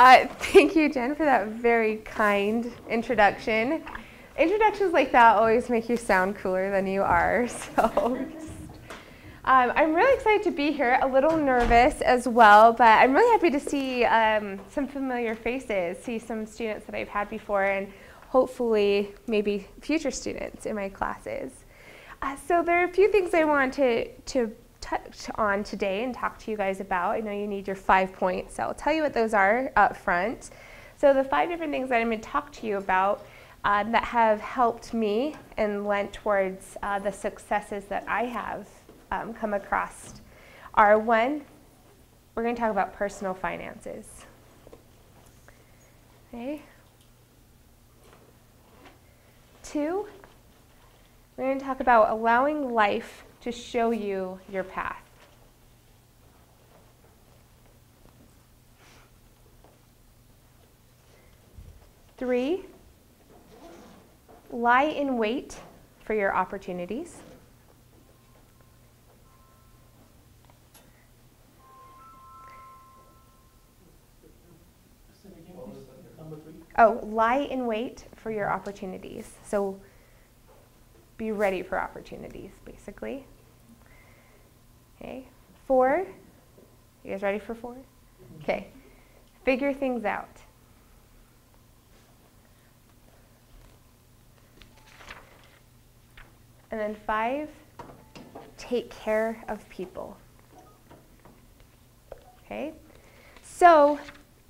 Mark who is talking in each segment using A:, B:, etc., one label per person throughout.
A: Uh, thank you, Jen, for that very kind introduction. Introductions like that always make you sound cooler than you are. So um, I'm really excited to be here, a little nervous as well, but I'm really happy to see um, some familiar faces, see some students that I've had before, and hopefully maybe future students in my classes. Uh, so there are a few things I want to, to touch on today and talk to you guys about. I know you need your five points, so I'll tell you what those are up front. So the five different things that I'm going to talk to you about uh, that have helped me and lent towards uh, the successes that I have um, come across are one, we're going to talk about personal finances. Okay. Two, we're going to talk about allowing life to show you your path. Three, lie in wait for your opportunities. Oh, lie in wait for your opportunities. So be ready for opportunities, basically. Okay. Four. You guys ready for four? Okay. Figure things out. And then five, take care of people. Okay? So,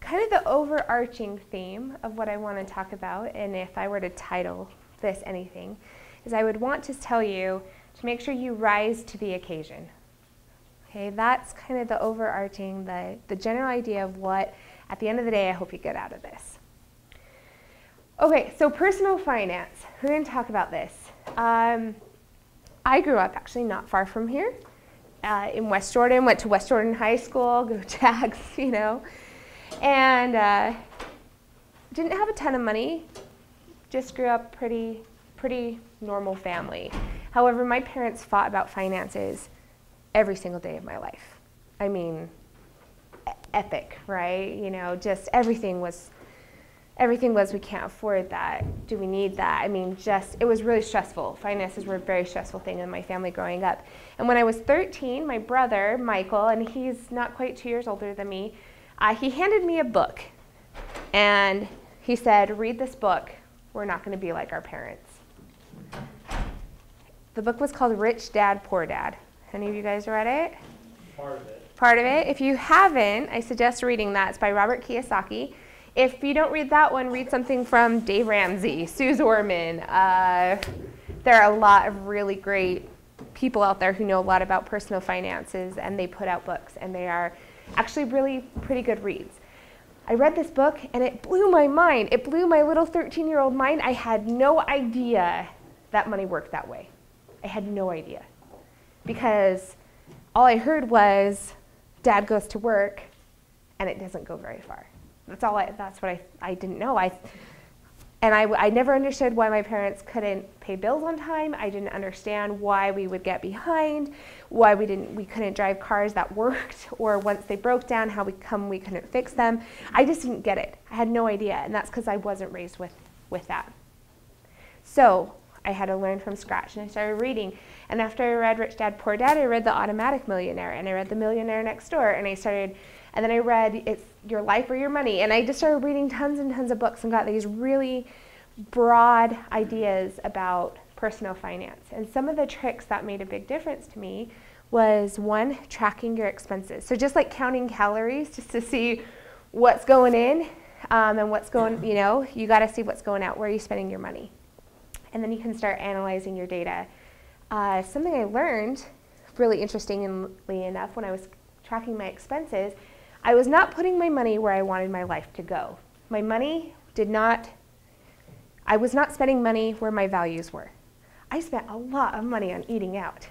A: kind of the overarching theme of what I want to talk about, and if I were to title this anything, is I would want to tell you to make sure you rise to the occasion. Okay, that's kind of the overarching, the, the general idea of what, at the end of the day, I hope you get out of this. Okay, so personal finance. We're going to talk about this. Um, I grew up actually not far from here uh, in West Jordan, went to West Jordan High School, go Jags, you know, and uh, didn't have a ton of money, just grew up pretty, pretty normal family. However, my parents fought about finances every single day of my life. I mean, epic, right? You know, just everything was everything was we can't afford that. Do we need that? I mean, just it was really stressful. Finances were a very stressful thing in my family growing up. And when I was 13, my brother Michael, and he's not quite two years older than me, uh, he handed me a book, and he said, "Read this book. We're not going to be like our parents." The book was called Rich Dad Poor Dad. Any of you guys read it?
B: Part of it.
A: Part of it. If you haven't, I suggest reading that. It's by Robert Kiyosaki. If you don't read that one, read something from Dave Ramsey, Suze Orman. Uh, there are a lot of really great people out there who know a lot about personal finances, and they put out books, and they are actually really pretty good reads. I read this book, and it blew my mind. It blew my little 13 year old mind. I had no idea that money worked that way. I had no idea because all I heard was dad goes to work and it doesn't go very far. That's all I, that's what I, I didn't know. I, and I, I never understood why my parents couldn't pay bills on time. I didn't understand why we would get behind, why we didn't we couldn't drive cars that worked, or once they broke down, how we come we couldn't fix them. I just didn't get it. I had no idea, and that's because I wasn't raised with with that. So I had to learn from scratch, and I started reading. And after I read Rich Dad Poor Dad, I read The Automatic Millionaire, and I read The Millionaire Next Door, and I started, and then I read It's Your Life or Your Money, and I just started reading tons and tons of books and got these really broad ideas about personal finance. And some of the tricks that made a big difference to me was one, tracking your expenses. So just like counting calories, just to see what's going in um, and what's going, you know, you got to see what's going out. Where are you spending your money? And then you can start analyzing your data uh, something I learned, really interestingly enough, when I was tracking my expenses, I was not putting my money where I wanted my life to go. My money did not, I was not spending money where my values were. I spent a lot of money on eating out.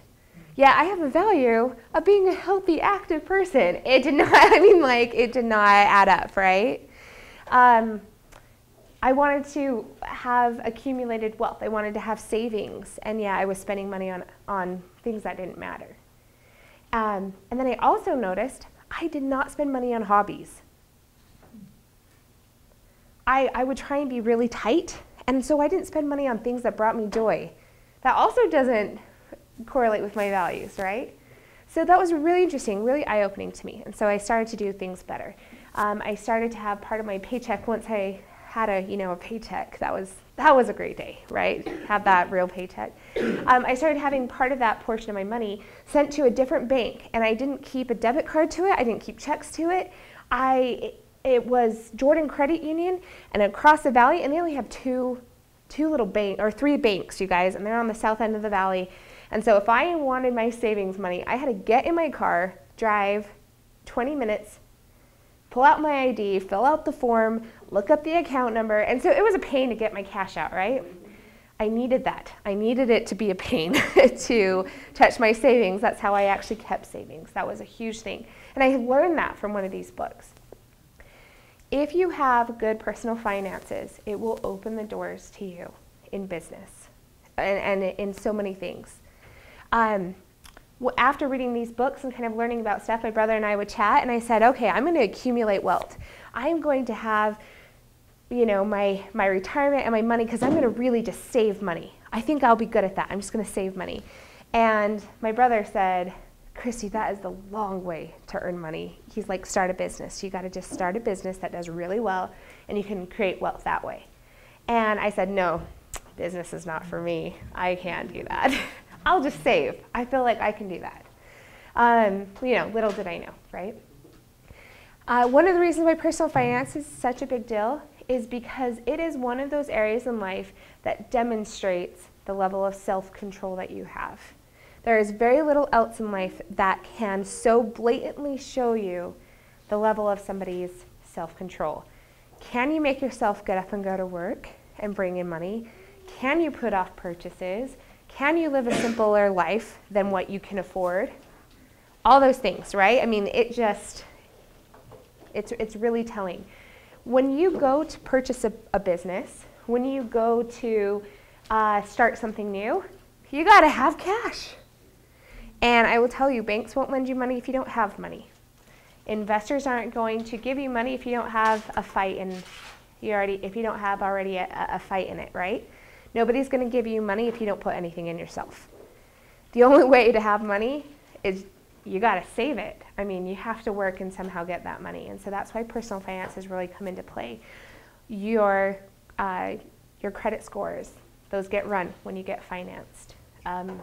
A: Yeah, I have a value of being a healthy, active person. It did not, I mean, like, it did not add up, right? Um, I wanted to have accumulated wealth. I wanted to have savings. And yeah, I was spending money on, on things that didn't matter. Um, and then I also noticed I did not spend money on hobbies. I, I would try and be really tight. And so I didn't spend money on things that brought me joy. That also doesn't correlate with my values, right? So that was really interesting, really eye opening to me. And so I started to do things better. Um, I started to have part of my paycheck once I had a you know a paycheck. That was that was a great day, right? Have that real paycheck. Um, I started having part of that portion of my money sent to a different bank, and I didn't keep a debit card to it. I didn't keep checks to it. I it was Jordan Credit Union, and across the valley, and they only have two two little bank or three banks, you guys, and they're on the south end of the valley. And so if I wanted my savings money, I had to get in my car, drive 20 minutes, pull out my ID, fill out the form, look up the account number. And so it was a pain to get my cash out, right? I needed that. I needed it to be a pain to touch my savings. That's how I actually kept savings. That was a huge thing. And I learned that from one of these books. If you have good personal finances, it will open the doors to you in business and, and in so many things. Um, after reading these books and kind of learning about stuff, my brother and I would chat, and I said, okay, I'm going to accumulate wealth. I'm going to have, you know, my, my retirement and my money because I'm going to really just save money. I think I'll be good at that. I'm just going to save money. And my brother said, Kristi, that is the long way to earn money. He's like, start a business. You got to just start a business that does really well, and you can create wealth that way. And I said, no, business is not for me. I can't do that. I'll just save. I feel like I can do that. Um, you know, little did I know, right? Uh, one of the reasons why personal finance is such a big deal is because it is one of those areas in life that demonstrates the level of self control that you have. There is very little else in life that can so blatantly show you the level of somebody's self control. Can you make yourself get up and go to work and bring in money? Can you put off purchases? Can you live a simpler life than what you can afford? All those things, right? I mean, it just, it's, it's really telling. When you go to purchase a, a business, when you go to uh, start something new, you got to have cash. And I will tell you, banks won't lend you money if you don't have money. Investors aren't going to give you money if you don't have a fight and you already if you don't have already a, a fight in it, right? Nobody's going to give you money if you don't put anything in yourself. The only way to have money is you got to save it. I mean, you have to work and somehow get that money. And so that's why personal finances really come into play. Your, uh, your credit scores, those get run when you get financed. Um,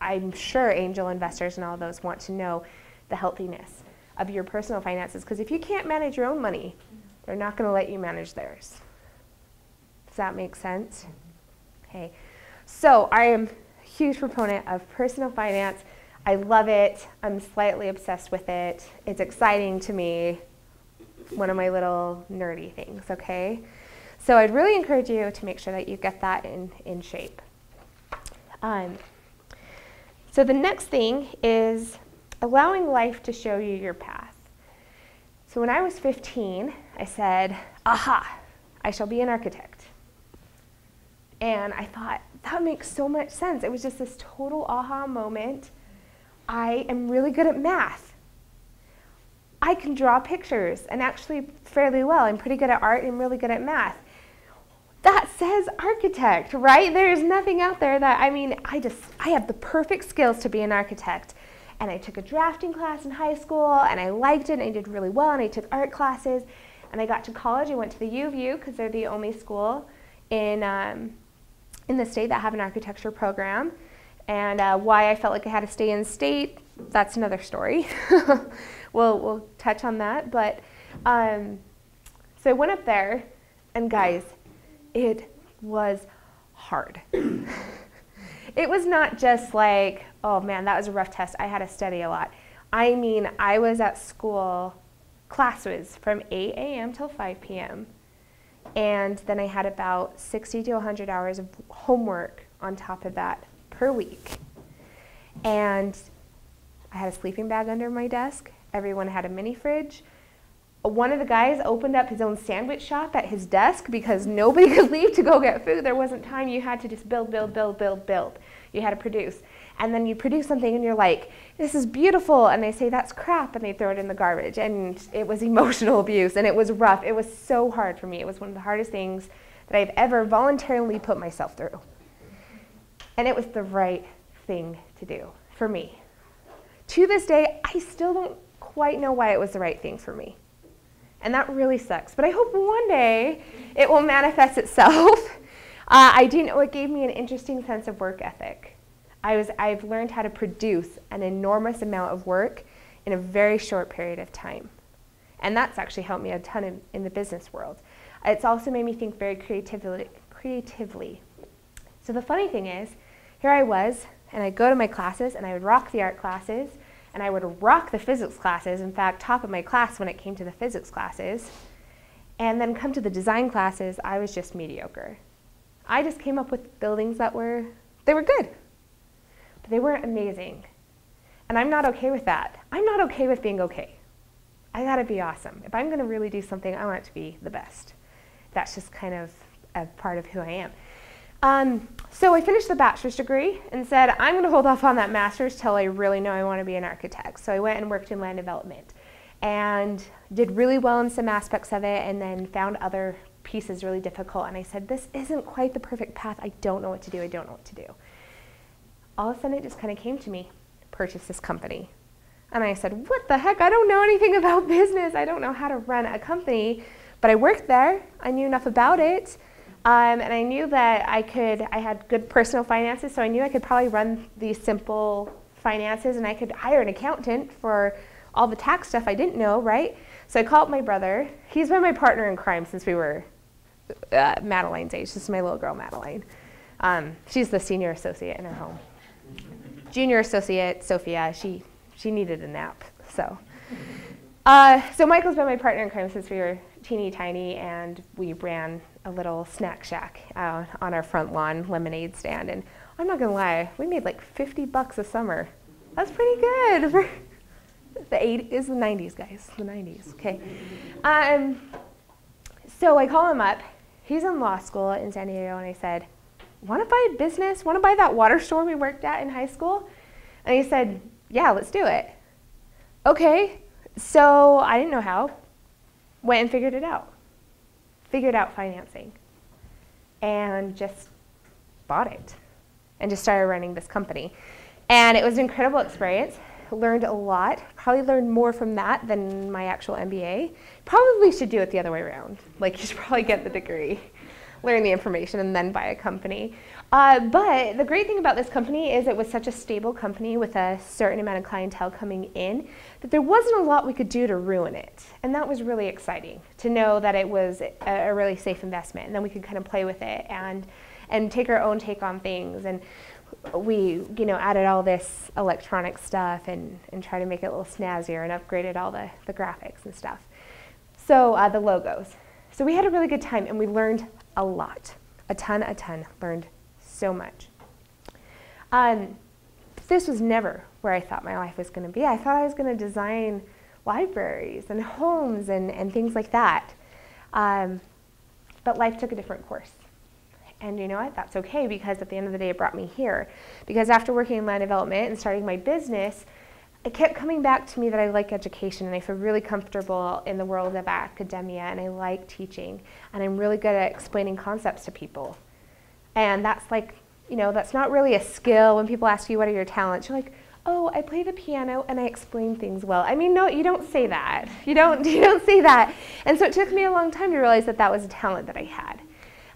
A: I'm sure angel investors and all those want to know the healthiness of your personal finances because if you can't manage your own money, they're not going to let you manage theirs. Does that make sense? Okay, so I am a huge proponent of personal finance. I love it. I'm slightly obsessed with it. It's exciting to me. One of my little nerdy things, okay? So I'd really encourage you to make sure that you get that in, in shape. Um, so the next thing is allowing life to show you your path. So when I was 15, I said, aha, I shall be an architect. And I thought, that makes so much sense. It was just this total aha moment. I am really good at math. I can draw pictures and actually fairly well. I'm pretty good at art and really good at math. That says architect, right? There's nothing out there that, I mean, I just, I have the perfect skills to be an architect. And I took a drafting class in high school and I liked it and I did really well and I took art classes. And I got to college, I went to the U of U because they're the only school in um, in the state that have an architecture program. And uh, why I felt like I had to stay in state, that's another story. we'll, we'll touch on that. But um, so I went up there, and guys, it was hard. it was not just like, oh man, that was a rough test. I had to study a lot. I mean, I was at school, class was from 8 a.m. till 5 p.m. And then I had about 60 to 100 hours of homework on top of that per week. And I had a sleeping bag under my desk. Everyone had a mini fridge. one of the guys opened up his own sandwich shop at his desk because nobody could leave to go get food. There wasn't time. You had to just build, build, build, build, build. You had to produce. And then you produce something and you're like, this is beautiful. And they say, that's crap. And they throw it in the garbage. And it was emotional abuse and it was rough. It was so hard for me. It was one of the hardest things that I've ever voluntarily put myself through. And it was the right thing to do for me. To this day, I still don't quite know why it was the right thing for me. And that really sucks. But I hope one day it will manifest itself. uh, I do know it gave me an interesting sense of work ethic. I was, I've learned how to produce an enormous amount of work in a very short period of time. And that's actually helped me a ton in, in the business world. It's also made me think very creatively, creatively. So the funny thing is, here I was, and I'd go to my classes, and I would rock the art classes, and I would rock the physics classes, in fact, top of my class when it came to the physics classes. And then come to the design classes, I was just mediocre. I just came up with buildings that were, they were good, they weren't amazing. And I'm not okay with that. I'm not okay with being okay. I gotta be awesome. If I'm gonna really do something, I want it to be the best. That's just kind of a part of who I am. Um, so I finished the bachelor's degree and said, I'm to hold off on that master's till I really know I want to be an architect. So I went and worked in land development and did really well in some aspects of it and then found other pieces really difficult. And I said, this isn't quite the perfect path. I don't know what to do. I don't know what to do. All of a sudden, it just kind of came to me purchase this company. And I said, what the heck? I don't know anything about business. I don't know how to run a company. But I worked there. I knew enough about it. Um, and I knew that I could, I had good personal finances, so I knew I could probably run these simple finances and I could hire an accountant for all the tax stuff I didn't know, right? So I called my brother. He's been my partner in crime since we were uh, Madeline's age. This is my little girl, Madeline. Um, she's the senior associate in her home. Junior associate, Sophia, she, she needed a nap, so. Uh, so Michael's been my partner in crime since we were teeny tiny, and we ran a little snack shack uh, on our front lawn lemonade stand. And I'm not gonna lie, we made like 50 bucks a summer. That's pretty good. for the 80s, the 90s, guys, the 90s. Okay. Um, so I call him up. He's in law school in San Diego, and I said, "Want to buy a business? Want to buy that water store we worked at in high school?" And he said, "Yeah, let's do it." Okay. So I didn't know how. Went and figured it out figured out financing and just bought it and just started running this company. And it was an incredible experience. Learned a lot. Probably learned more from that than my actual MBA. Probably should do it the other way around. Like you should probably get the degree, learn the information, and then buy a company. Uh, but the great thing about this company is it was such a stable company with a certain amount of clientele coming in that there wasn't a lot we could do to ruin it. And that was really exciting to know that it was a, a really safe investment and then we could kind of play with it and, and take our own take on things. And we you know, added all this electronic stuff and, and try to make it a little snazzier and upgraded all the, the graphics and stuff. So uh, the logos. So we had a really good time and we learned a lot, a ton, a ton, learned so much. Um, this was never where I thought my life was going to be. I thought I was going to design libraries and homes and, and things like that. Um, but life took a different course. And you know what? That's okay because at the end of the day, it brought me here. Because after working in land development and starting my business, it kept coming back to me that I like education and I feel really comfortable in the world of academia and I like teaching and I'm really good at explaining concepts to people. And that's like, you know, that's not really a skill. When people ask you, what are your talents? You're like, oh, I play the piano and I explain things well. I mean, no, you don't say that. You don't, you don't say that. And so it took me a long time to realize that that was a talent that I had.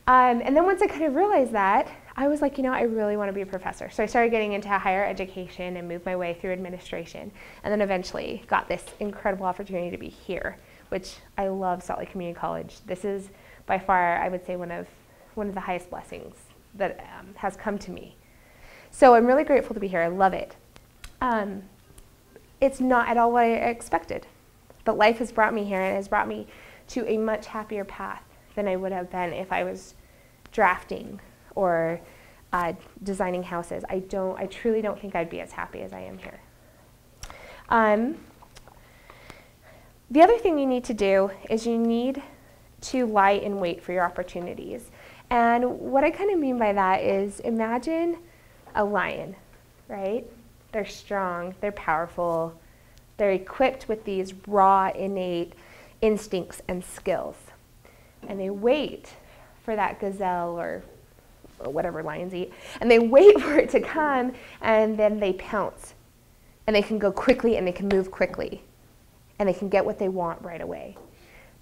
A: Um, and then once I kind of realized that, I was like, you know, I really want to be a professor. So I started getting into higher education and moved my way through administration. And then eventually got this incredible opportunity to be here, which I love Salt Lake Community College. This is by far, I would say, one of, one of the highest blessings that um, has come to me. So I'm really grateful to be here. I love it. Um, it's not at all what I expected. But life has brought me here and has brought me to a much happier path than I would have been if I was drafting or uh, designing houses. I don't. I truly don't think I'd be as happy as I am here. Um, The other thing you need to do is you need to lie in wait for your opportunities. And what I kind of mean by that is imagine a lion, right? They're strong, they're powerful, they're equipped with these raw, innate instincts and skills. And they wait for that gazelle or, or whatever lions eat, and they wait for it to come, and then they pounce. And they can go quickly and they can move quickly. And they can get what they want right away.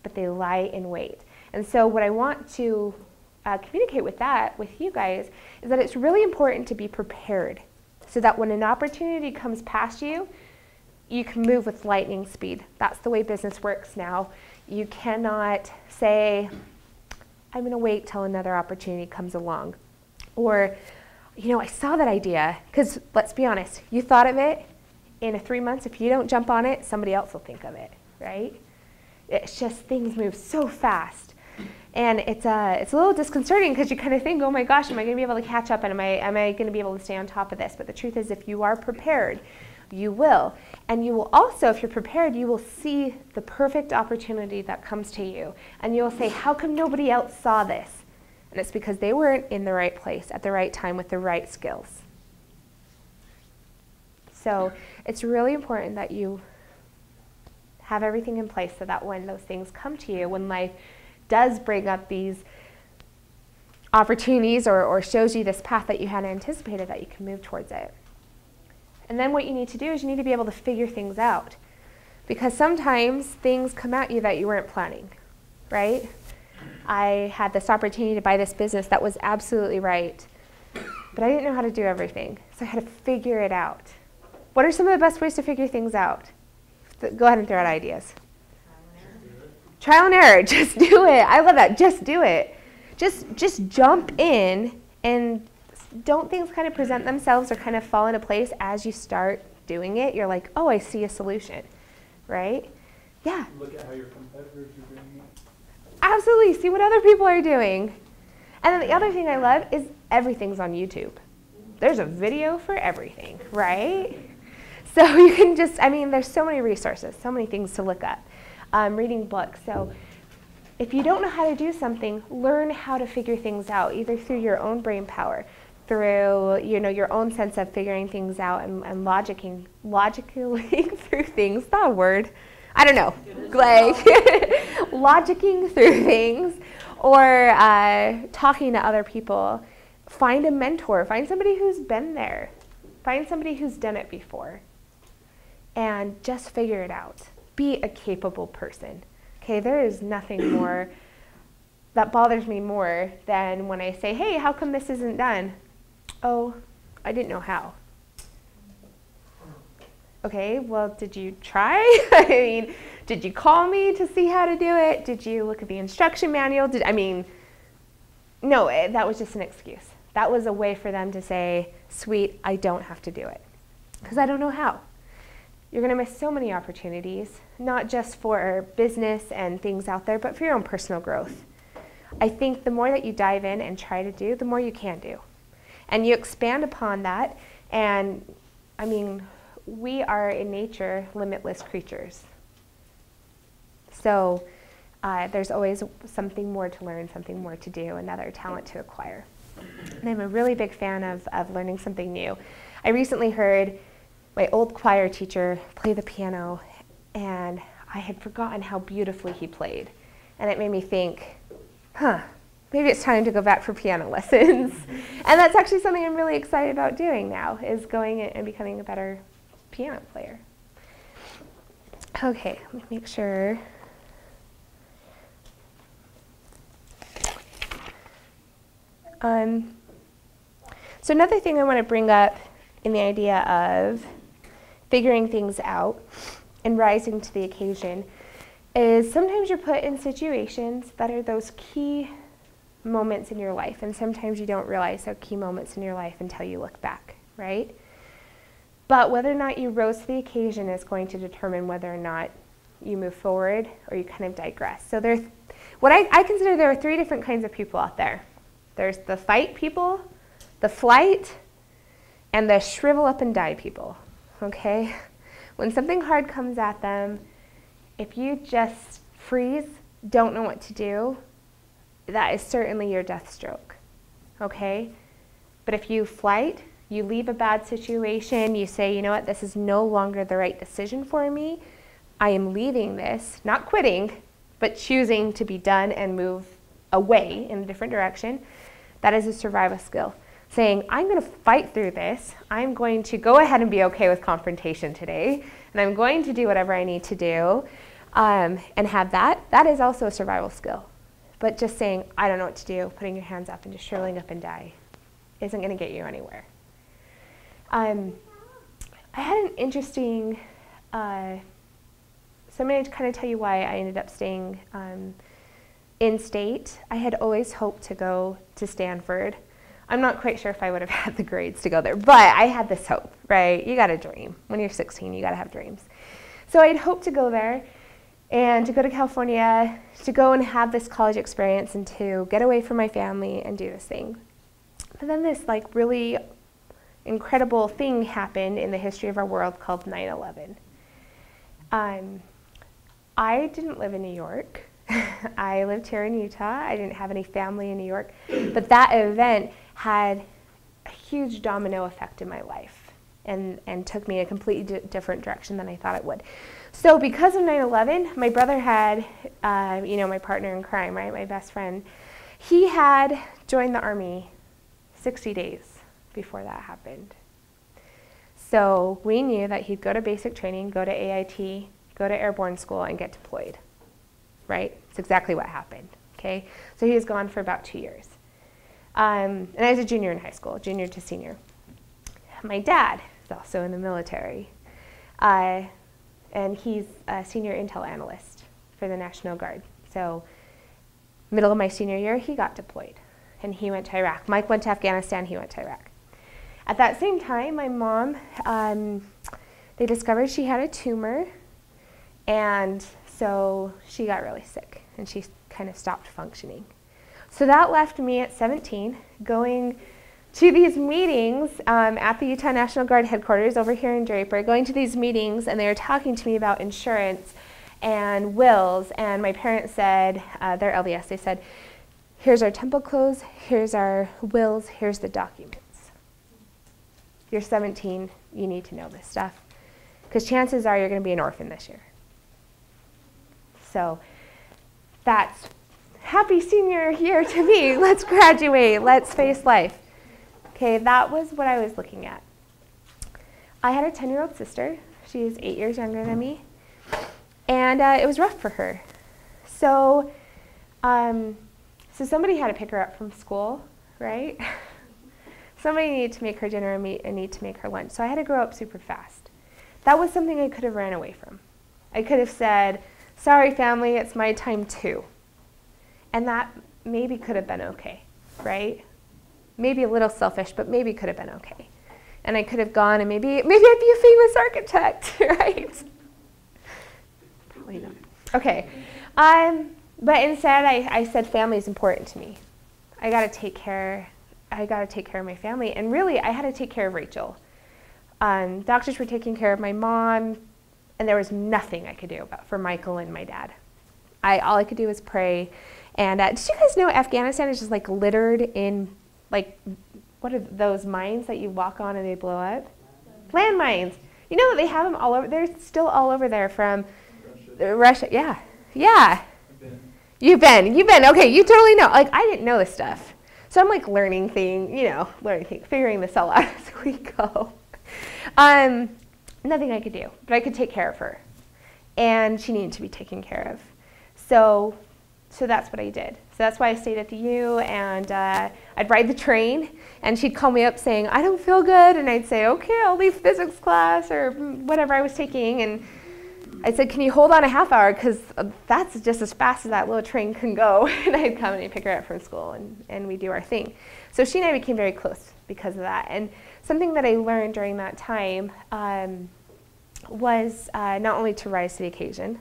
A: But they lie in wait. And so, what I want to uh, communicate with that, with you guys, is that it's really important to be prepared so that when an opportunity comes past you, you can move with lightning speed. That's the way business works now. You cannot say, I'm going to wait till another opportunity comes along. Or, you know, I saw that idea, because let's be honest, you thought of it in three months. If you don't jump on it, somebody else will think of it, right? It's just things move so fast. And it's, uh, it's a little disconcerting because you kind of think, oh my gosh, am I going to be able to catch up and am I, am I going to be able to stay on top of this? But the truth is, if you are prepared, you will. And you will also, if you're prepared, you will see the perfect opportunity that comes to you. And you will say, How come nobody else saw this? And it's because they weren't in the right place at the right time with the right skills. So it's really important that you have everything in place so that when those things come to you, when life does bring up these opportunities or, or shows you this path that you hadn't anticipated, that you can move towards it. And then what you need to do is you need to be able to figure things out. Because sometimes things come at you that you weren't planning, right? I had this opportunity to buy this business that was absolutely right, but I didn't know how to do everything. So I had to figure it out. What are some of the best ways to figure things out? Go ahead and throw out ideas. Trial and error. Just do it. I love that. Just do it. Just just jump in and don't things kind of present themselves or kind of fall into place as you start doing it? You're like, oh, I see a solution, right? Yeah.
B: Look at how your competitors are doing.
A: Absolutely. See what other people are doing. And then the other thing I love is everything's on YouTube. There's a video for everything, right? So you can just, I mean, there's so many resources, so many things to look up. Um, reading books. So if you don't know how to do something, learn how to figure things out, either through your own brain power, through you know your own sense of figuring things out and, and logicking logically through things that word i don't know. Like logicking through things or uh, talking to other people. Find a mentor. Find somebody who's been there. Find somebody who's done it before. And just figure it out. Be a capable person. Okay there is nothing more that bothers me more than when i say hey how come this isn't done? Oh, I didn't know how. Okay, well, did you try? I mean, did you call me to see how to do it? Did you look at the instruction manual? Did I mean, no, it, eh, that was just an excuse. That was a way for them to say, sweet, I don't have to do it. Because I don't know how. You're going to miss so many opportunities, not just for business and things out there, but for your own personal growth. I think the more that you dive in and try to do, the more you can do. And you expand upon that, and I mean, we are in nature limitless creatures. So uh, there's always something more to learn, something more to do, another talent to acquire. And I'm a really big fan of, of learning something new. I recently heard my old choir teacher play the piano, and I had forgotten how beautifully he played. And it made me think, huh, maybe it's time to go back for piano lessons. and that's actually something I'm really excited about doing now, is going and becoming a better piano player. Okay, let me make sure. Um, so another thing I want to bring up in the idea of figuring things out and rising to the occasion is sometimes you're put in situations that are those key moments in your life. And sometimes you don't realize they're key moments in your life until you look back, right? But whether or not you rose to the occasion is going to determine whether or not you move forward or you kind of digress. So there's what I, I consider there are three different kinds of people out there. There's the fight people, the flight, and the shrivel up and die people. Okay? When something hard comes at them, if you just freeze, don't know what to do, that is certainly your death stroke. Okay? But if you flight, you leave a bad situation, you say, you know what, this is no longer the right decision for me. I am leaving this, not quitting, but choosing to be done and move away in a different direction. That is a survival skill. Saying, I'm going to fight through this. I'm going to go ahead and be okay with confrontation today, and I'm going to do whatever I need to do um, and have that. That is also a survival skill. But just saying, I don't know what to do, putting your hands up and just shriveling up and die isn't going to get you anywhere. Um, I had an interesting, uh, so I'm going to kind of tell you why I ended up staying um, in state. I had always hoped to go to Stanford. I'm not quite sure if I would have had the grades to go there, but I had this hope, right? You got to dream. When you're 16, you got to have dreams. So I had hoped to go there and to go to California, to go and have this college experience and to get away from my family and do this thing. But then this like really incredible thing happened in the history of our world called 9/11. Um, I didn't live in New York. I lived here in Utah. I didn't have any family in New York, but that event had a huge domino effect in my life and, and took me a completely different direction than I thought it would. So because of 9/11, my brother had, uh, you know, my partner in crime, right, my best friend, he had joined the army 60 days before that happened. So we knew that he'd go to basic training, go to AIT, go to airborne school, and get deployed. Right? It's exactly what happened. Okay? So he was gone for about two years. Um, and I was a junior in high school, junior to senior. My dad is also in the military. Uh, and he's a senior intel analyst for the National Guard. So, middle of my senior year, he got deployed and he went to Iraq. Mike went to Afghanistan, he went to Iraq. At that same time, my mom, um, they discovered she had a tumor, and so she got really sick and she kind of stopped functioning. So that left me at 17 going to these meetings um, at the Utah National Guard headquarters over here in Draper, going to these meetings, and they were talking to me about insurance and wills. And my parents said, uh, they're LDS, they said, here's our temple clothes, here's our wills, here's the documents. You're 17, you need to know this stuff. Because chances are you're going to be an orphan this year. So that's happy senior year to me. Let's graduate, let's face life. Okay, that was what I was looking at. I had a 10 year old sister. She's eight years younger than me. And uh, it was rough for her. So, um, so somebody had to pick her up from school, right? somebody needed to make her dinner and, meet, and need to make her lunch. So I had to grow up super fast. That was something I could have ran away from. I could have said, sorry family, it's my time too. And that maybe could have been okay, right? maybe a little selfish, but maybe could have been okay. And I could have gone and maybe maybe I'd be a famous architect, right? Probably not. Okay. Um, but instead, I, I said family is important to me. I got to take care. I got to take care of my family, and really, I had to take care of Rachel. Um, doctors were taking care of my mom, and there was nothing I could do about for Michael and my dad. I all I could do was pray. And uh, did you guys know Afghanistan is just like littered in like what are those mines that you walk on and they blow up? Landmines. You know that they have them all over. They're still all over there from Russia. Russia. Yeah, yeah. Been. You've been. You've been. Okay, you totally know. Like I didn't know this stuff, so I'm like learning thing. You know, learning thing, figuring this all out as we go. Um, nothing I could do, but I could take care of her, and she needed to be taken care of. So, so that's what I did. So that's why I stayed at the U, and uh, I'd ride the train, and she'd call me up saying, I don't feel good, and I'd say, okay, I'll leave physics class or whatever I was taking, and I said, can you hold on a half hour, because uh, that's just as fast as that little train can go, and I'd come and I'd pick her up from school, and, and we do our thing. So she and I became very close because of that, and something that I learned during that time um, was uh, not only to rise to the occasion,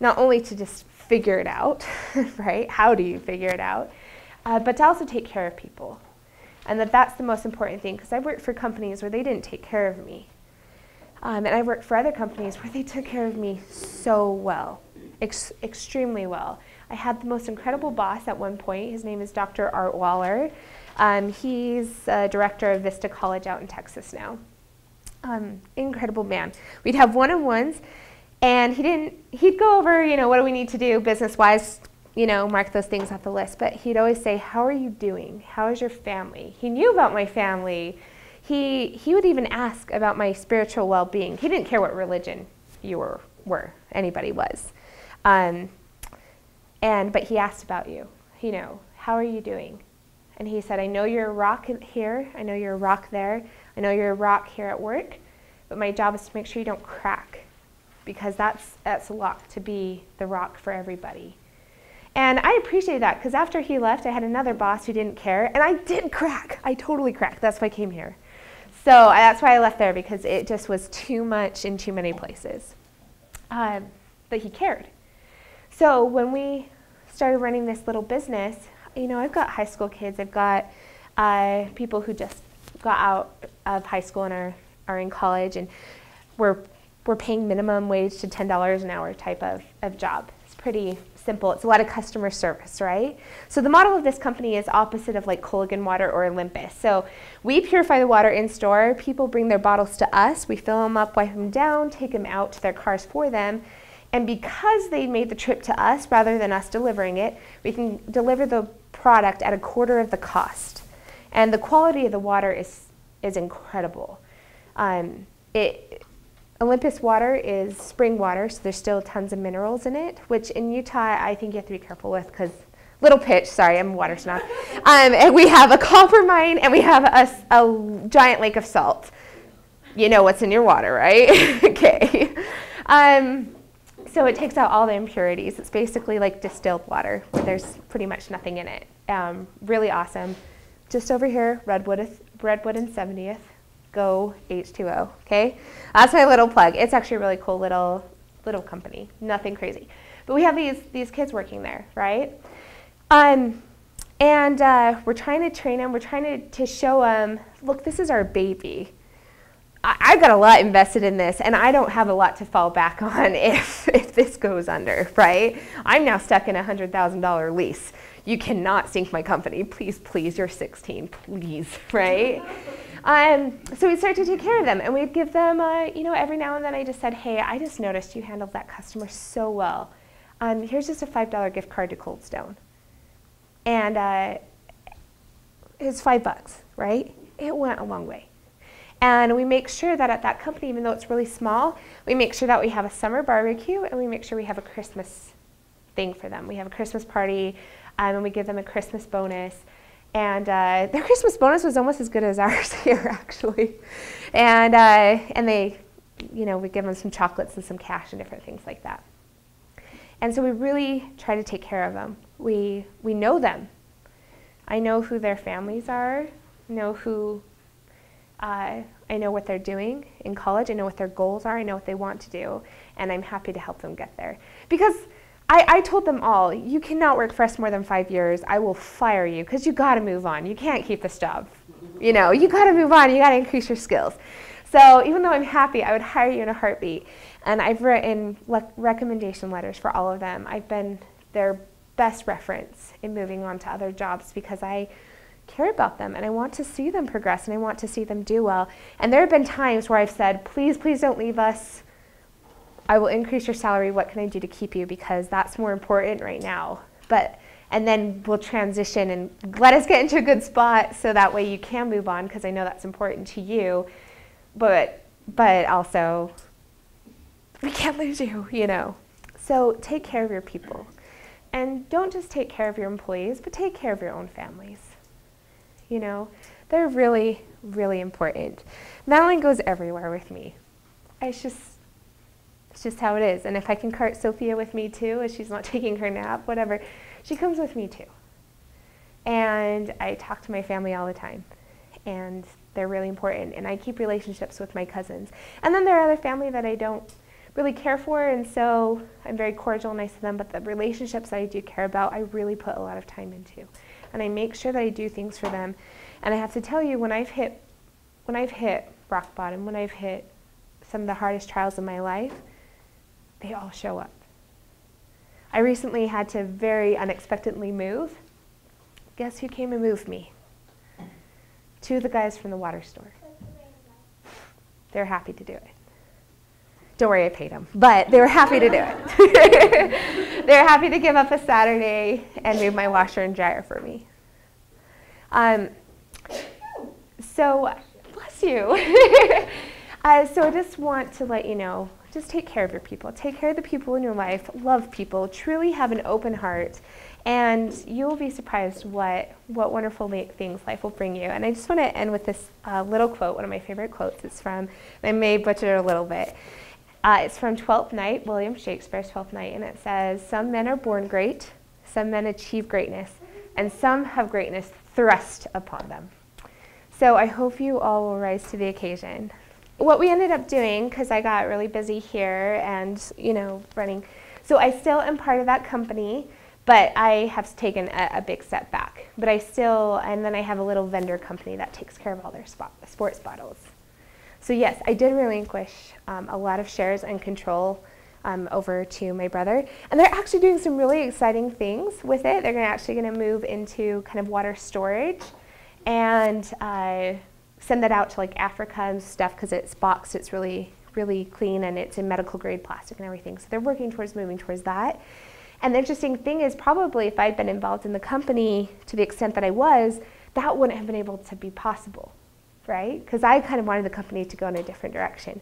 A: not only to just figure it out, right? How do you figure it out? Uh, but to also take care of people. And that that's the most important thing because I worked for companies where they didn't take care of me. Um, and I worked for other companies where they took care of me so well, ex- extremely well. I had the most incredible boss at one point. His name is Dr. Art Waller. Um, he's a director of Vista College out in Texas now. Um, incredible man. We'd have one-on-ones, and he didn't. He'd go over, you know, what do we need to do business-wise, you know, mark those things off the list. But he'd always say, "How are you doing? How is your family?" He knew about my family. He he would even ask about my spiritual well-being. He didn't care what religion you were, were anybody was, um, and but he asked about you. You know, how are you doing? And he said, I know you're a rock here. I know you're a rock there. I know you're a rock here at work. But my job is to make sure you don't crack because that's, that's a lock to be the rock for everybody. And I appreciate that because after he left, I had another boss who didn't care. And I did crack. I totally cracked. That's why I came here. So that's why I left there because it just was too much in too many places. Um, but he cared. So when we started running this little business, you know, I've got high school kids. I've got uh, people who just got out of high school and are, are in college, and we're, we're paying minimum wage to $10 an hour type of, of job. It's pretty simple. It's a lot of customer service, right? So the model of this company is opposite of like Culligan Water or Olympus. So we purify the water in store. People bring their bottles to us. We fill them up, wipe them down, take them out to their cars for them. And because they made the trip to us rather than us delivering it, we can deliver the product at a quarter of the cost. And the quality of the water is, is incredible. Um, it, Olympus water is spring water, so there's still tons of minerals in it, which in Utah I think you have to be careful with because little pitch, sorry, I'm a water snob. Um, and we have a copper mine and we have a, a, giant lake of salt. You know what's in your water, right? okay. Um, so it takes out all the impurities. It's basically like distilled water where there's pretty much nothing in it. Um, really awesome. Just over here, Redwood, Redwood and 70th. Go H2O, okay? That's my little plug. It's actually a really cool little little company. Nothing crazy. But we have these, these kids working there, right? Um, and uh, we're trying to train them. We're trying to, to show them, look, this is our baby I've got a lot invested in this, and I don't have a lot to fall back on if, if this goes under, right? I'm now stuck in a $100,000 lease. You cannot sink my company. Please, please, you're 16, please, right? Um, so we started to take care of them, and we'd give them, uh, you know, every now and then I just said, hey, I just noticed you handled that customer so well. Um, here's just a $5 gift card to Cold Stone. And uh, it's five bucks, right? It went a long way. And we make sure that at that company, even though it's really small, we make sure that we have a summer barbecue and we make sure we have a Christmas thing for them. We have a Christmas party um, and we give them a Christmas bonus. And uh, their Christmas bonus was almost as good as ours here, actually. And, uh, and they, you know, we give them some chocolates and some cash and different things like that. And so we really try to take care of them. We, we know them. I know who their families are, know who uh, I know what they're doing in college. I know what their goals are. I know what they want to do. And I'm happy to help them get there. Because I, I told them all, you cannot work for us more than five years. I will fire you because you got to move on. You can't keep this job. You know, you got to move on. You got to increase your skills. So even though I'm happy, I would hire you in a heartbeat. And I've written le- recommendation letters for all of them. I've been their best reference in moving on to other jobs because I care about them and I want to see them progress and I want to see them do well. And there have been times where I've said, please, please don't leave us. I will increase your salary. What can I do to keep you? Because that's more important right now. But and then we'll transition and let us get into a good spot so that way you can move on because I know that's important to you. But but also we can't lose you, you know. So take care of your people. And don't just take care of your employees, but take care of your own families you know, they're really, really important. Madeline goes everywhere with me. It's just, it's just how it is. And if I can cart Sophia with me too, as she's not taking her nap, whatever, she comes with me too. And I talk to my family all the time. And they're really important. And I keep relationships with my cousins. And then there are other family that I don't really care for, and so I'm very cordial and nice to them. But the relationships that I do care about, I really put a lot of time into and I make sure that I do things for them. And I have to tell you, when I've hit, when I've hit rock bottom, when I've hit some of the hardest trials of my life, they all show up. I recently had to very unexpectedly move. Guess who came and moved me? Two of the guys from the water store. They're happy to do it. Don't worry, I paid them, but they were happy to do it. they were happy to give up a Saturday and move my washer and dryer for me. Um, so, bless you. uh, so, I just want to let you know just take care of your people. Take care of the people in your life. Love people. Truly have an open heart. And you'll be surprised what, what wonderful things life will bring you. And I just want to end with this uh, little quote, one of my favorite quotes. It's from, I may butcher it a little bit. Uh, it's from Twelfth Night, William Shakespeare's Twelfth Night, and it says, Some men are born great, some men achieve greatness, and some have greatness thrust upon them. So I hope you all will rise to the occasion. What we ended up doing, because I got really busy here and, you know, running, so I still am part of that company, but I have taken a, a big step back. But I still, and then I have a little vendor company that takes care of all their spot, sports bottles. So yes, I did relinquish um, a lot of shares and control um, over to my brother. And they're actually doing some really exciting things with it. They're gonna actually going to move into kind of water storage and uh, send that out to like Africa and stuff because it's boxed, it's really, really clean and it's in medical grade plastic and everything. So they're working towards moving towards that. And the interesting thing is probably if I'd been involved in the company to the extent that I was, that wouldn't have been able to be possible right? Because I kind of wanted the company to go in a different direction.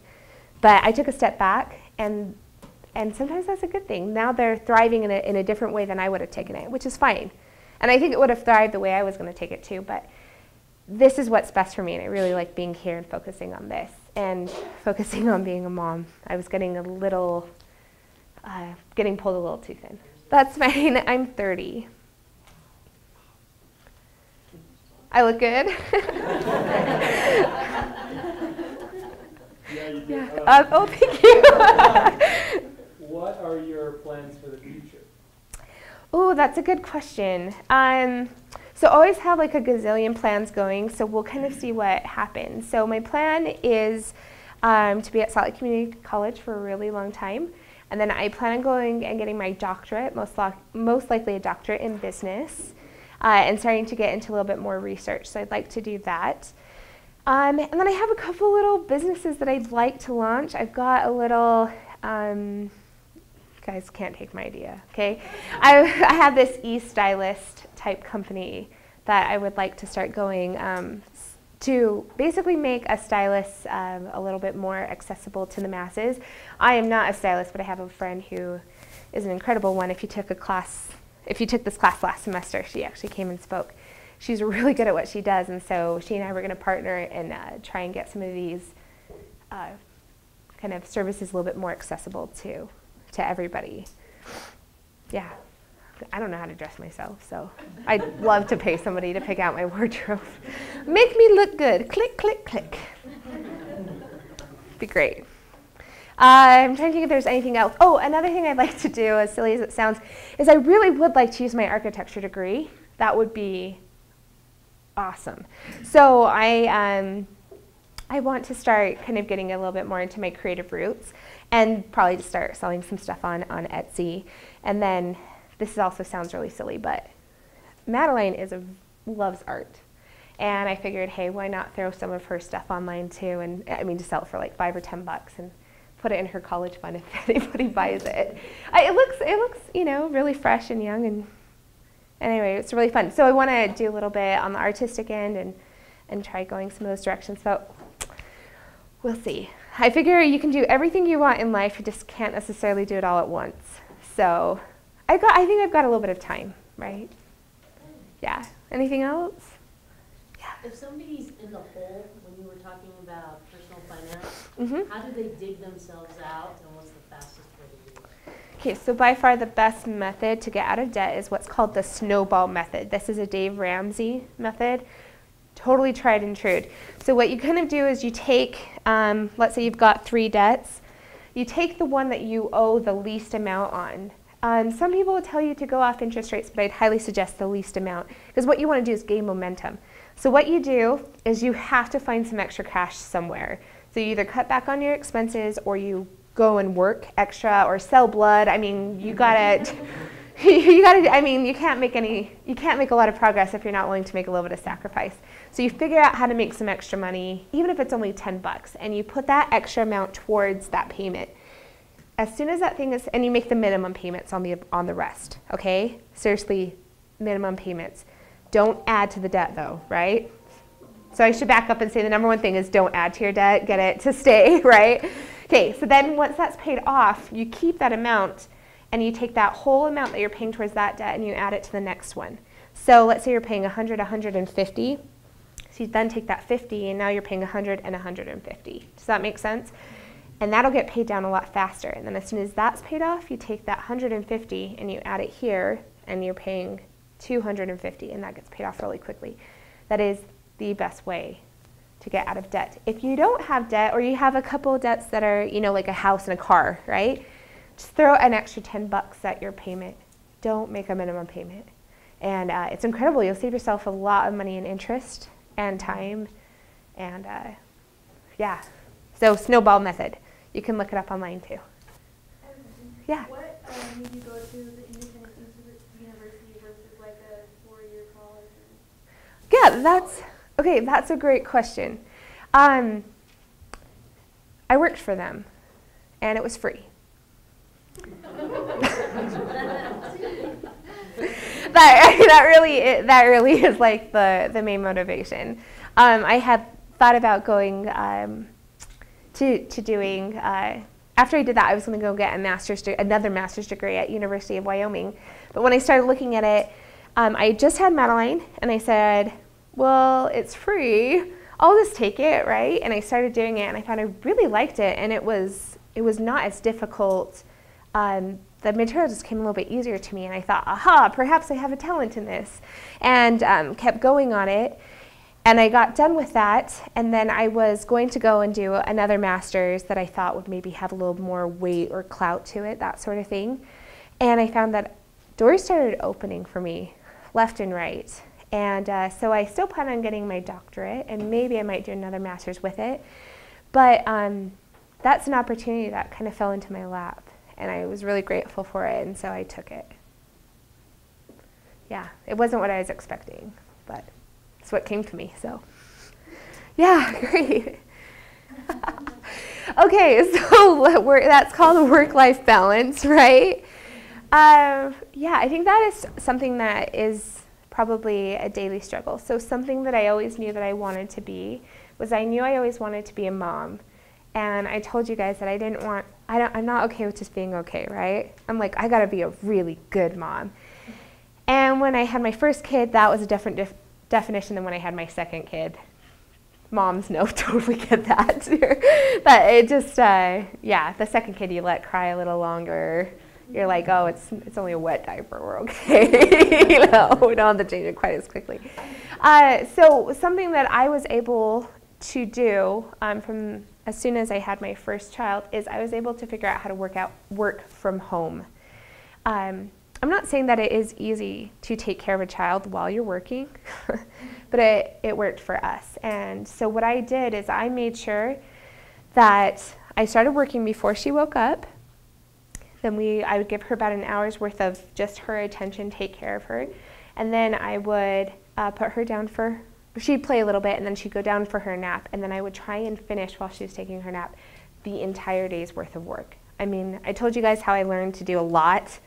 A: But I took a step back, and, and sometimes that's a good thing. Now they're thriving in a, in a different way than I would have taken it, which is fine. And I think it would have thrived the way I was going to take it too, but this is what's best for me, and I really like being here and focusing on this and focusing on being a mom. I was getting a little, uh, getting pulled a little too thin. That's fine. I'm 30. I look good.
B: Yeah, you
A: yeah.
B: Uh,
A: Uh, oh, thank you.
B: What are your plans for the future?
A: oh, that's a good question. Um, so always have like a gazillion plans going, so we'll kind of see what happens. So my plan is um, to be at Salt Lake Community College for a really long time. And then I plan on going and getting my doctorate, most, most likely a doctorate in business, uh, and starting to get into a little bit more research. So I'd like to do that. Um, and then I have a couple little businesses that I'd like to launch. I've got a little, um, guys can't take my idea, okay? I, I have this e-stylist type company that I would like to start going um, to basically make a stylist um, a little bit more accessible to the masses. I am not a stylist, but I have a friend who is an incredible one. If you took a class, if you took this class last semester, she actually came and spoke she's really good at what she does, and so she and I were going to partner and uh, try and get some of these uh, kind of services a little bit more accessible to to everybody. Yeah, I don't know how to dress myself, so I'd love to pay somebody to pick out my wardrobe. Make me look good. Click, click, click. Be great. Uh, I'm trying to think if there's anything else. Oh, another thing I'd like to do, as silly as it sounds, is I really would like to use my architecture degree. That would be awesome. So I, um, I want to start kind of getting a little bit more into my creative roots and probably to start selling some stuff on, on Etsy. And then this also sounds really silly, but Madeline is a, loves art. And I figured, hey, why not throw some of her stuff online too? And I mean, to sell it for like five or ten bucks and put it in her college fund if anybody buys it. I, it looks, it looks, you know, really fresh and young and anyway, it's really fun. So I want to do a little bit on the artistic end and, and try going some of those directions. But we'll see. I figure you can do everything you want in life. You just can't necessarily do it all at once. So I got. I think I've got a little bit of time, right? Yeah. Anything else? Yeah.
C: If somebody's in the hole, when you were talking about personal finance,
A: Mm-hmm.
C: how do they dig themselves out and what's the fastest way to do it?
A: Okay, so by far the best method to get out of debt is what's called the snowball method. This is a Dave Ramsey method, totally tried and true. So what you kind of do is you take, um, let's say you've got three debts, you take the one that you owe the least amount on. Um, some people will tell you to go off interest rates, but I'd highly suggest the least amount because what you want to do is gain momentum. So what you do is you have to find some extra cash somewhere. So you either cut back on your expenses or you go and work extra or sell blood. I mean, you gotta, you gotta, I mean, you can't make any, you can't make a lot of progress if you're not willing to make a little bit of sacrifice. So you figure out how to make some extra money, even if it's only 10 bucks, and you put that extra amount towards that payment. As soon as that thing is, and you make the minimum payments on the, on the rest, okay? Seriously, minimum payments. Don't add to the debt though, right? So I should back up and say the number one thing is don't add to your debt, get it to stay, right? Okay, so then once that's paid off, you keep that amount and you take that whole amount that you're paying towards that debt and you add it to the next one. So let's say you're paying 100, 150. So you then take that 50 and now you're paying 100 and 150. Does that make sense? And that'll get paid down a lot faster. And then as soon as that's paid off, you take that 150 and you add it here and you're paying 250 and that gets paid off really quickly. That is the best way to get out of debt. If you don't have debt or you have a couple debts that are, you know, like a house and a car, right? Just throw an extra 10 bucks at your payment. Don't make a minimum payment. And uh, it's incredible. You'll save yourself a lot of money in interest and time. And uh, yeah, so snowball method. You can look it up online too. Yeah.
D: What um, you go to the Independence University versus like a four-year college?
A: Yeah, that's okay. That's a great question. Um, I worked for them, and it was free. that that really that really is like the the main motivation. Um, I had thought about going um, to to doing. Uh, after I did that, I was going to go get a master's another master's degree at University of Wyoming. But when I started looking at it, um, I just had Madeline, and I said, "Well, it's free. I'll just take it, right?" And I started doing it, and I found I really liked it, and it was it was not as difficult. Um, the material just came a little bit easier to me, and I thought, "Aha! Perhaps I have a talent in this," and um, kept going on it. And I got done with that, and then I was going to go and do another master's that I thought would maybe have a little more weight or clout to it, that sort of thing. And I found that doors started opening for me left and right. And uh, so I still plan on getting my doctorate, and maybe I might do another master's with it. But um, that's an opportunity that kind of fell into my lap, and I was really grateful for it, and so I took it. Yeah, it wasn't what I was expecting, but. It's what came to me. So, yeah, great. okay, so that's called work-life balance, right? Um, yeah, I think that is something that is probably a daily struggle. So something that I always knew that I wanted to be was I knew I always wanted to be a mom. And I told you guys that I didn't want, I don't, I'm not okay with just being okay, right? I'm like, I gotta be a really good mom. And when I had my first kid, that was a different dif- definition than when I had my second kid. Moms know totally get that. but it just, uh, yeah, the second kid you let cry a little longer. You're like, oh, it's it's only a wet diaper. We're okay. you know, we don't have to change it quite as quickly. Uh, so something that I was able to do um, from as soon as I had my first child is I was able to figure out how to work out work from home. Um, I'm not saying that it is easy to take care of a child while you're working, but it, it worked for us. And so what I did is I made sure that I started working before she woke up. Then we, I would give her about an hour's worth of just her attention, take care of her. And then I would uh, put her down for, she'd play a little bit and then she'd go down for her nap. And then I would try and finish while she was taking her nap the entire day's worth of work. I mean, I told you guys how I learned to do a lot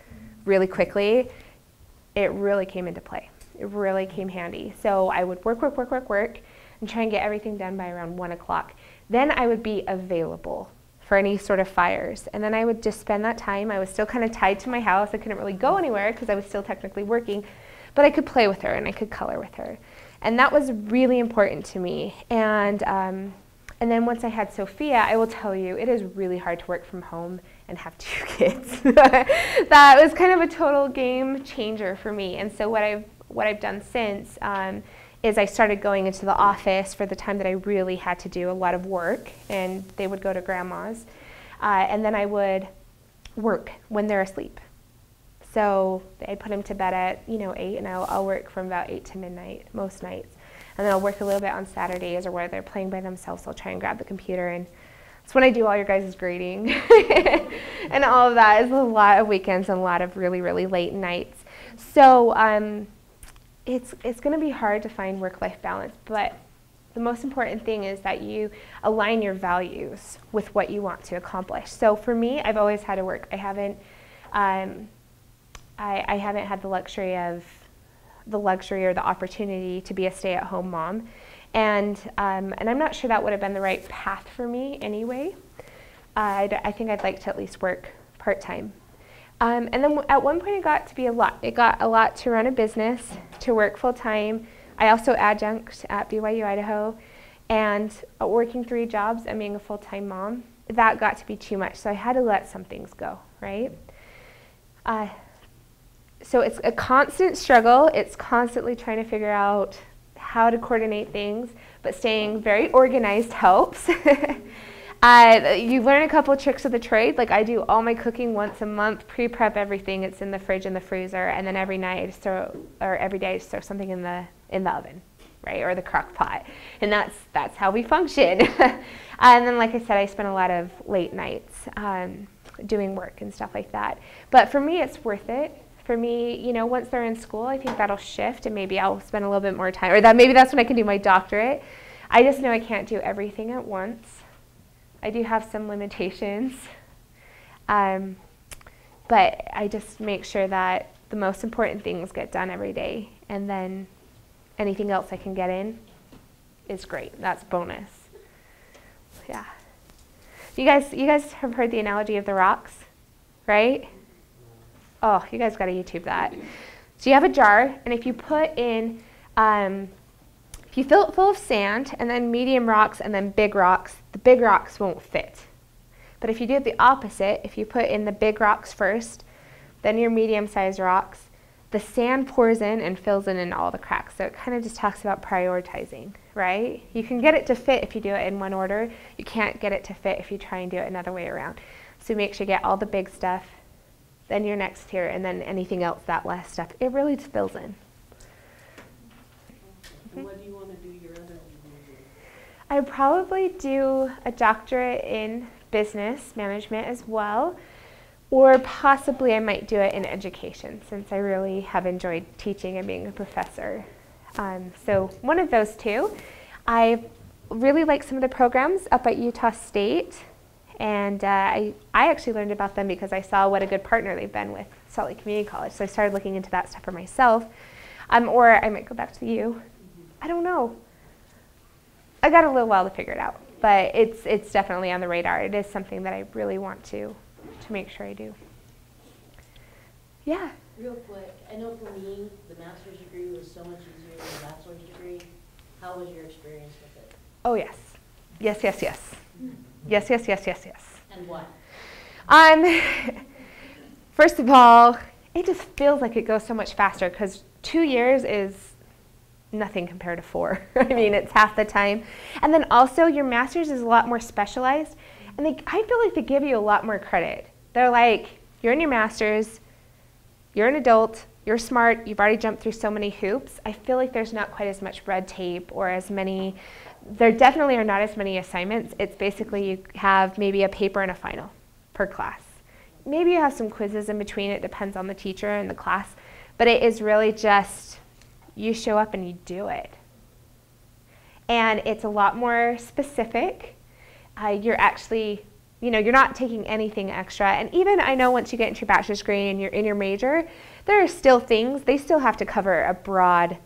A: really quickly, it really came into play. It really came handy. So I would work, work, work, work, work, and try and get everything done by around one o'clock. Then I would be available for any sort of fires. And then I would just spend that time. I was still kind of tied to my house. I couldn't really go anywhere because I was still technically working, but I could play with her and I could color with her. And that was really important to me. And, um, and then once I had Sophia, I will tell you, it is really hard to work from home and have two kids. that was kind of a total game changer for me. And so what I've what I've done since um, is I started going into the office for the time that I really had to do a lot of work, and they would go to grandma's, uh, and then I would work when they're asleep. So I put them to bed at you know eight, and I'll, I'll work from about eight to midnight most nights. and then I'll work a little bit on Saturdays or where they're playing by themselves. I'll try and grab the computer and it's when I do all your guys' grading and all of that. Is a lot of weekends and a lot of really really late nights. So um, it's it's going to be hard to find work-life balance, but the most important thing is that you align your values with what you want to accomplish. So for me, I've always had to work. I haven't, um, I, I haven't had the luxury of the luxury or the opportunity to be a stay-at-home mom, and um, and I'm not sure that would have been the right path for me anyway. Uh, I think I'd like to at least work part-time. Um, and then at one point, it got to be a lot. It got a lot to run a business, to work full-time I also adjunct at BYU Idaho and working three jobs and being a full time mom, that got to be too much. So I had to let some things go, right? Uh, so it's a constant struggle. It's constantly trying to figure out how to coordinate things, but staying very organized helps. uh, you learn a couple tricks of the trade. Like I do all my cooking once a month, pre-prep everything. It's in the fridge and the freezer, and then every night I just throw, or every day I just throw something in the in the oven, right, or the crock pot. And that's, that's how we function. and then, like I said, I spend a lot of late nights um, doing work and stuff like that. But for me, it's worth it. For me, you know, once they're in school, I think that'll shift and maybe I'll spend a little bit more time, or that maybe that's when I can do my doctorate. I just know I can't do everything at once. I do have some limitations. Um, but I just make sure that the most important things get done every day and then anything else I can get in is great. That's bonus. Yeah. You guys, you guys have heard the analogy of the rocks, right? Oh, you guys got to YouTube that. So you have a jar, and if you put in, um, if you fill it full of sand, and then medium rocks, and then big rocks, the big rocks won't fit. But if you do the opposite, if you put in the big rocks first, then your medium-sized rocks, the sand pours in and fills in in all the cracks. So it kind of just talks about prioritizing, right? You can get it to fit if you do it in one order. You can't get it to fit if you try and do it another way around. So make sure you get all the big stuff, then your next tier, and then anything else, that last step. It really just fills in.
C: And what do you want to do your other degree
A: I'd probably do a doctorate in business management as well. Or possibly I might do it in education since I really have enjoyed teaching and being a professor. Um, so one of those two. I really like some of the programs up at Utah State. And uh, I, I actually learned about them because I saw what a good partner they've been with Salt Lake Community College. So I started looking into that stuff for myself. Um, or I might go back to you. I don't know. I got a little while to figure it out, but it's, it's definitely on the radar. It is something that I really want to to make sure I do. Yeah.
C: Real quick, I know for me, the master's degree was so much easier than the bachelor's degree. How was your experience with it?
A: Oh, yes. Yes, yes, yes. Yes, yes, yes, yes, yes.
C: And what?
A: Um, first of all, it just feels like it goes so much faster because two years is nothing compared to four. I mean, it's half the time. And then also, your master's is a lot more specialized, and they, I feel like they give you a lot more credit. They're like, you're in your master's, you're an adult, you're smart, you've already jumped through so many hoops. I feel like there's not quite as much red tape or as many, there definitely are not as many assignments. It's basically you have maybe a paper and a final per class. Maybe you have some quizzes in between, it depends on the teacher and the class, but it is really just you show up and you do it. And it's a lot more specific. Uh, you're actually you know, you're not taking anything extra. And even I know once you get into your bachelor's degree and you're in your major, there are still things, they still have to cover a broad,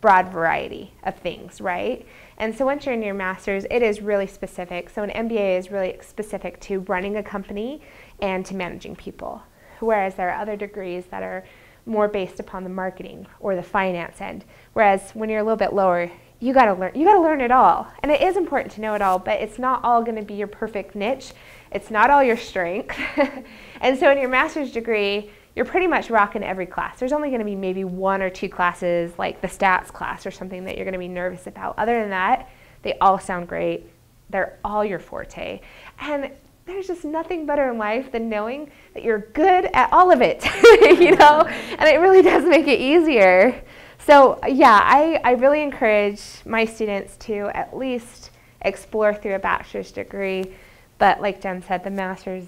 A: broad variety of things, right? And so once you're in your master's, it is really specific. So an MBA is really specific to running a company and to managing people. Whereas there are other degrees that are more based upon the marketing or the finance end. Whereas when you're a little bit lower, you got to learn you got to learn it all and it is important to know it all but it's not all going to be your perfect niche it's not all your strength and so in your master's degree you're pretty much rocking every class. There's only going to be maybe one or two classes like the stats class or something that you're going to be nervous about. Other than that they all sound great. They're all your forte. And there's just nothing better in life than knowing that you're good at all of it you know? And it really does make it easier. So yeah, I, I really encourage my students to at least explore through a bachelor's degree. But like Jen said, the master's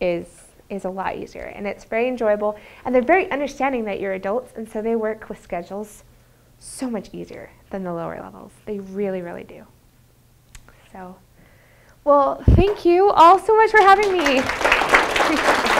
A: is is a lot easier and it's very enjoyable and they're very understanding that you're adults and so they work with schedules so much easier than the lower levels. They really, really do. So, well, thank you all so much for having me.